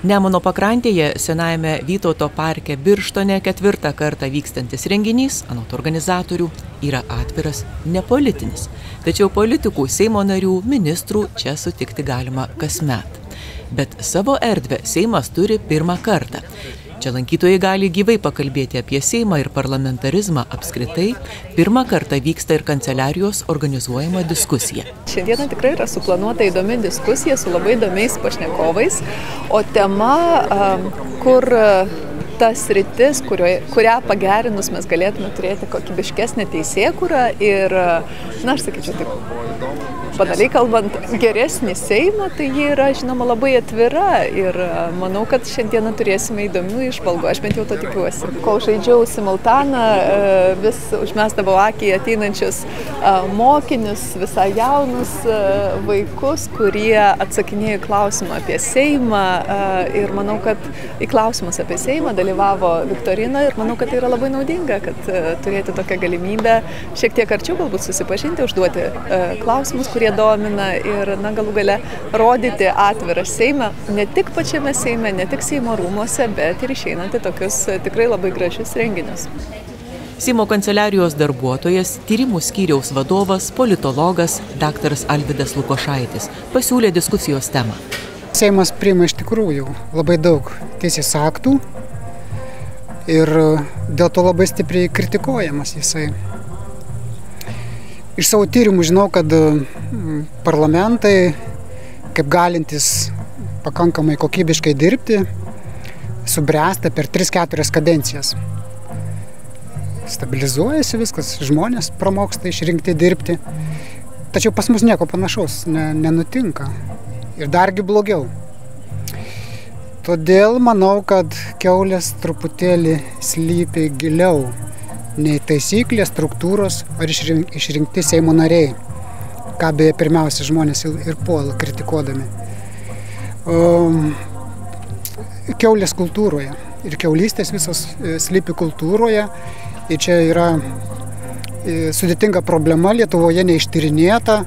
Nemono pakrantėje Senajame Vytauto parke Birštone ketvirtą kartą vykstantis renginys, anot organizatorių, yra atviras, nepolitinis. Tačiau politikų, Seimo narių, ministrų čia sutikti galima kasmet. Bet savo erdvę Seimas turi pirmą kartą. Čia lankytojai gali gyvai pakalbėti apie Seimą ir parlamentarizmą apskritai. Pirmą kartą vyksta ir kanceliarijos organizuojama diskusija. Šiandieną tikrai yra suplanuota įdomi diskusija su labai įdomiais pašnekovais, o tema, kur tas rytis, kurio, kurią pagerinus mes galėtume turėti kokybiškesnę teisėkurą ir, na, aš sakyčiau, taip, banaliai kalbant, geresnį Seimą, tai ji yra, žinoma, labai atvira ir e, manau, kad šiandieną turėsime įdomių išvalgų. Aš bent jau to tikiuosi. Kol žaidžiau simultaną, e, vis užmestavo akį ateinančius e, mokinius, visai jaunus vaikus, kurie atsakinėjo klausimą apie Seimą ir manau, kad į klausimus apie Seimą dalyvavo Viktorina ir manau, kad tai yra labai naudinga, kad turėti tokią galimybę šiek tiek arčiau galbūt susipažinti, užduoti klausimus, kurie domina ir, na, galų gale rodyti atvirą Seimą, ne tik pačiame Seime, ne tik Seimo rūmose, bet ir išeinant į tokius tikrai labai gražius renginius. Seimo kanceliarijos darbuotojas, tyrimų skyriaus vadovas, politologas dr. Alvidas Lukošaitis pasiūlė diskusijos temą. Seimas priima iš tikrųjų labai daug teisės aktų ir dėl to labai stipriai kritikuojamas jisai. Iš savo tyrimų žinau, kad mm, parlamentai, kaip galintys pakankamai kokybiškai dirbti, subręsta per 3-4 kadencijas. Stabilizuojasi viskas, žmonės pramoksta išrinkti dirbti. Tačiau pas mus nieko panašaus ne, nenutinka. Ir dargi blogiau. Todėl manau, kad keulės truputėlį slypi giliau nei taisyklės, struktūros ar išrinkti Seimo nariai, ką beje pirmiausia žmonės ir puola kritikuodami. Um, keulės kultūroje ir keulystės visos e, slypi kultūroje ir čia yra e, sudėtinga problema Lietuvoje neištyrinėta.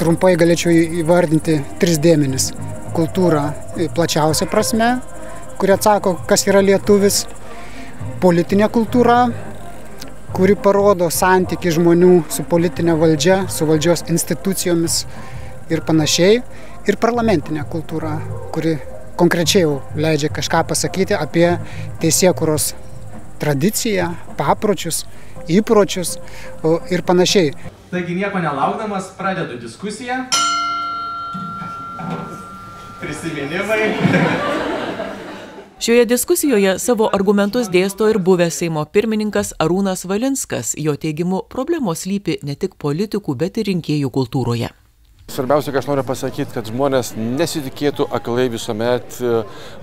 Trumpai galėčiau įvardinti tris dėmenis. Kultūra e, plačiausia prasme, kuri atsako, kas yra lietuvis, politinė kultūra, kuri parodo santyki žmonių su politinė valdžia, su valdžios institucijomis ir panašiai, ir parlamentinė kultūra, kuri konkrečiai jau leidžia kažką pasakyti apie teisėkuros tradiciją, papročius, įpročius ir panašiai. Taigi nieko nelaukdamas pradedu diskusiją. Prisiminimai. Šioje diskusijoje savo argumentus dėsto ir buvęs Seimo pirmininkas Arūnas Valinskas. Jo teigimu, problemos lypi ne tik politikų, bet ir rinkėjų kultūroje. Svarbiausia, ką aš noriu pasakyti, kad žmonės nesitikėtų aklai visuomet e,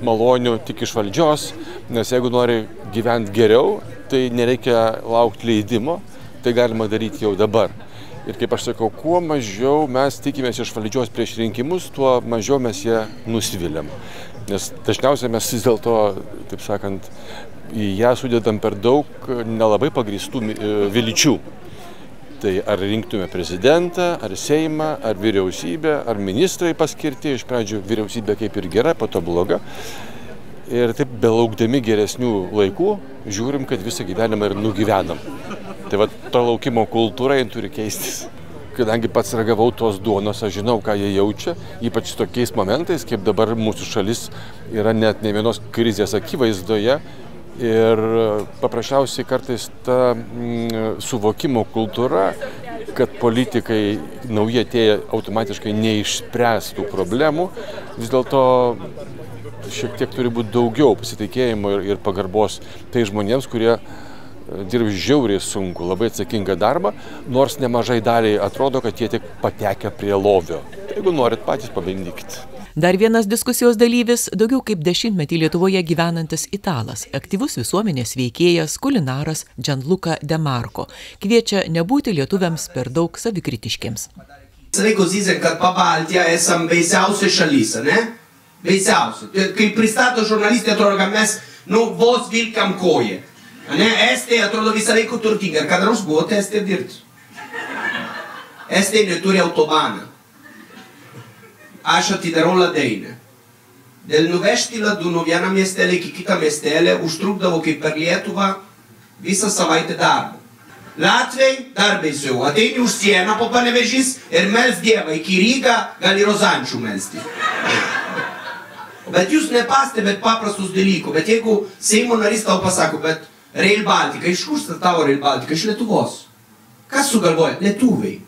malonių tik iš valdžios, nes jeigu nori gyventi geriau, tai nereikia laukti leidimo, tai galima daryti jau dabar. Ir kaip aš sakau, kuo mažiau mes tikimės iš valdžios prieš rinkimus, tuo mažiau mes ją nusiviliam. Nes dažniausiai mes vis dėlto, taip sakant, į ją sudedam per daug nelabai pagristų e, vilčių. Tai ar rinktume prezidentą, ar Seimą, ar vyriausybę, ar ministrai paskirti, iš pradžių vyriausybė kaip ir gera, po to bloga. Ir taip belaukdami geresnių laikų, žiūrim, kad visą gyvenimą ir nugyvenam. Tai va, to laukimo kultūra turi keistis kadangi pats ragavau tos duonos, aš žinau, ką jie jaučia, ypač tokiais momentais, kaip dabar mūsų šalis yra net ne vienos krizės akivaizdoje. Ir paprasčiausiai kartais ta mm, suvokimo kultūra, kad politikai nauji atėję automatiškai neišspręstų problemų, vis dėlto šiek tiek turi būti daugiau pasitikėjimo ir, ir pagarbos tai žmonėms, kurie dirbi žiauriai sunku, labai atsakingą darbą, nors nemažai daliai atrodo, kad jie tik patekia prie lovio. Jeigu norit patys, pabandykit. Dar vienas diskusijos dalyvis - daugiau kaip dešimtmetį Lietuvoje gyvenantis italas, aktyvus visuomenės veikėjas, kulinaras Gianluca Demarco. Kviečia nebūti lietuviams per daug savikritiškiams. Sai così kad pabaltija esam baisiausia šalyse, ne? Baisiausia. Kai pristato žurnalistai, atrodo, kad mes, nu, vos vilkam koją. Ne, Estija atrodo visą laiką turtinga. Ir kada nors buvote Estija dirbti? Estija neturi autobaną. Aš atidarau ladeinę. dėl nuvežti ledų nuo vieno miestelio iki kito miestelio užtrukdavo kaip per Lietuvą visą savaitę darbo. Latviai dar baisiau. Ateini už sieną po panevežys ir mels Dievą iki Rygą, gali rozančių melsti. Bet jūs nepastebėt paprastus dalykų. Bet jeigu Seimo narys tau pasako, bet Rail Baltica, iš kur tavo Rail Baltica? Iš Lietuvos. Kas sugalvoja? Lietuviai.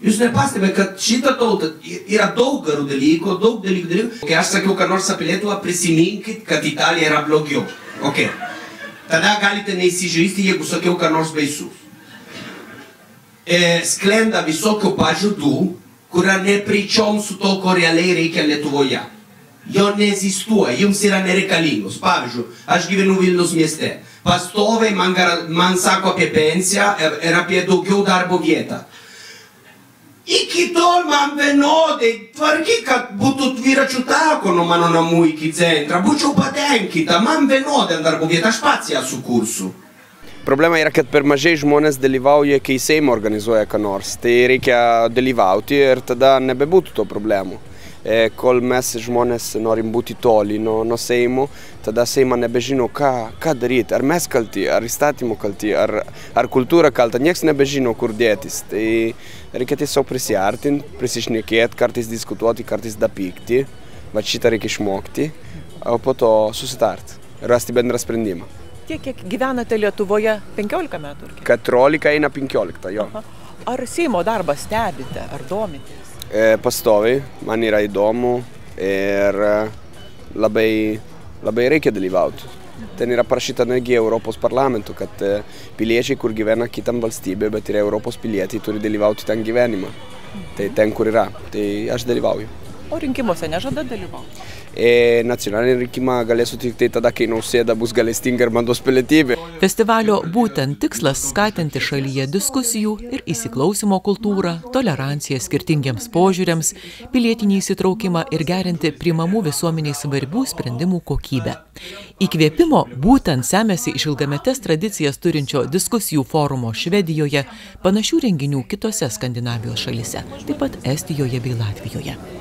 Jūs nepastebėt, kad šitą tautą yra daug gerų dalykų, daug dalykų dalykų. Kai aš sakiau, kad nors apie Lietuvą, prisiminkit, kad Italija yra blogiau. Okay. Tada galite neįsižeisti, jeigu sakiau, ką nors baisus. E, sklenda visokių pažadų, kuria nepričiom su to, ko realiai reikia Lietuvoje. Jo neegzistuoja, jums yra nereikalingos. Pavyzdžiui, aš gyvenu Vilnius mieste. Pastoviai man, man sako apie pensiją ir apie daugiau darbo vietą. Iki tol man vienodai tvarky, kad būtų dviračių tako nuo mano namų iki centro. Būčiau patenkinta, man vienodai darbo vietą, aš pats ją sukursiu. Problema yra, kad per mažai žmonės dalyvauja, kai Seimo organizuoja ką nors. Tai reikia dalyvauti ir tada nebebūtų to problemų. E, kol mes žmonės norim būti toli nuo, nuo Seimo, tada Seima nebežino, ką, ką daryti. Ar mes kalti, ar įstatymų kalti, ar, ar kultūra kalta. Niekas nebežino, kur dėtis. Tai reikia tiesiog prisiartinti, prisišnekėti, kartais diskutuoti, kartais dapykti. Va šitą reikia išmokti, o po to susitarti, rasti bendrą sprendimą. Tiek, kiek gyvenate Lietuvoje, 15 metų? 14 eina 15, jo. Aha. Ar Seimo darbą stebite, ar domitės? E, pastoviai, man yra įdomu ir e, labai, labai reikia dalyvauti. Ten yra parašyta netgi Europos parlamento, kad piliečiai, kur gyvena kitam valstybė, bet yra Europos piliečiai, turi dalyvauti ten gyvenimą. Tai ten, kur yra. Tai aš dalyvauju. O rinkimuose nežada dalyvauti? E nacionalinį rinkimą galėsiu tik tai tada, kai nausėda bus galestinga ir man duos pilietybė. Festivalio būtent tikslas skatinti šalyje diskusijų ir įsiklausimo kultūrą, toleranciją skirtingiems požiūriams, pilietinį įsitraukimą ir gerinti primamų visuomeniai svarbių sprendimų kokybę. Įkvėpimo būtent semėsi iš ilgametes tradicijas turinčio diskusijų forumo Švedijoje, panašių renginių kitose Skandinavijos šalise, taip pat Estijoje bei Latvijoje.